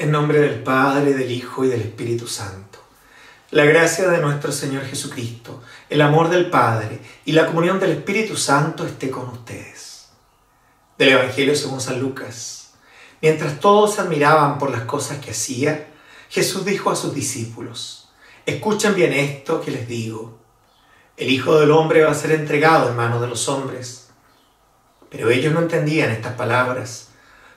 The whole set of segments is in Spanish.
En nombre del Padre, del Hijo y del Espíritu Santo. La gracia de nuestro Señor Jesucristo, el amor del Padre y la comunión del Espíritu Santo esté con ustedes. Del Evangelio según San Lucas. Mientras todos se admiraban por las cosas que hacía, Jesús dijo a sus discípulos, escuchen bien esto que les digo. El Hijo del Hombre va a ser entregado en manos de los hombres. Pero ellos no entendían estas palabras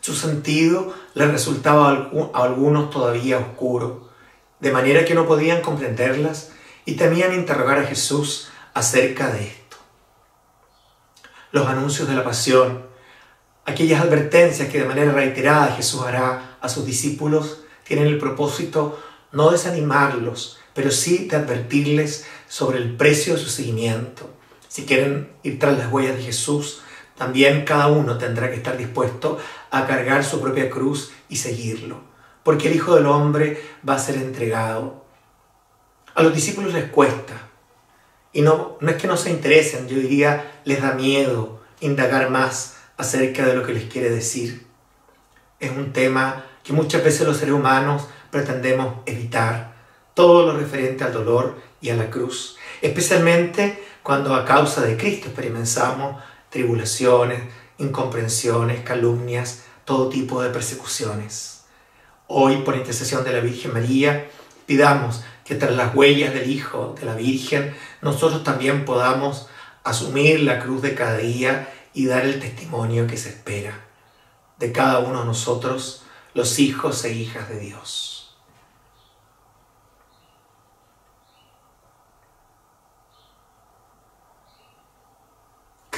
su sentido les resultaba a algunos todavía oscuro, de manera que no podían comprenderlas y temían interrogar a Jesús acerca de esto. Los anuncios de la pasión, aquellas advertencias que de manera reiterada Jesús hará a sus discípulos, tienen el propósito no de desanimarlos, pero sí de advertirles sobre el precio de su seguimiento. Si quieren ir tras las huellas de Jesús, también cada uno tendrá que estar dispuesto a cargar su propia cruz y seguirlo, porque el Hijo del Hombre va a ser entregado. A los discípulos les cuesta, y no, no es que no se interesen, yo diría, les da miedo indagar más acerca de lo que les quiere decir. Es un tema que muchas veces los seres humanos pretendemos evitar, todo lo referente al dolor y a la cruz, especialmente cuando a causa de Cristo experimentamos tribulaciones, incomprensiones, calumnias, todo tipo de persecuciones. Hoy, por intercesión de la Virgen María, pidamos que tras las huellas del Hijo de la Virgen, nosotros también podamos asumir la cruz de cada día y dar el testimonio que se espera de cada uno de nosotros, los hijos e hijas de Dios.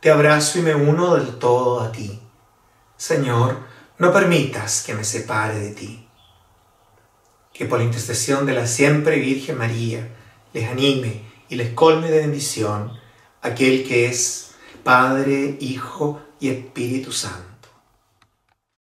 te abrazo y me uno del todo a ti. Señor, no permitas que me separe de ti. Que por la intercesión de la siempre Virgen María les anime y les colme de bendición aquel que es Padre, Hijo y Espíritu Santo.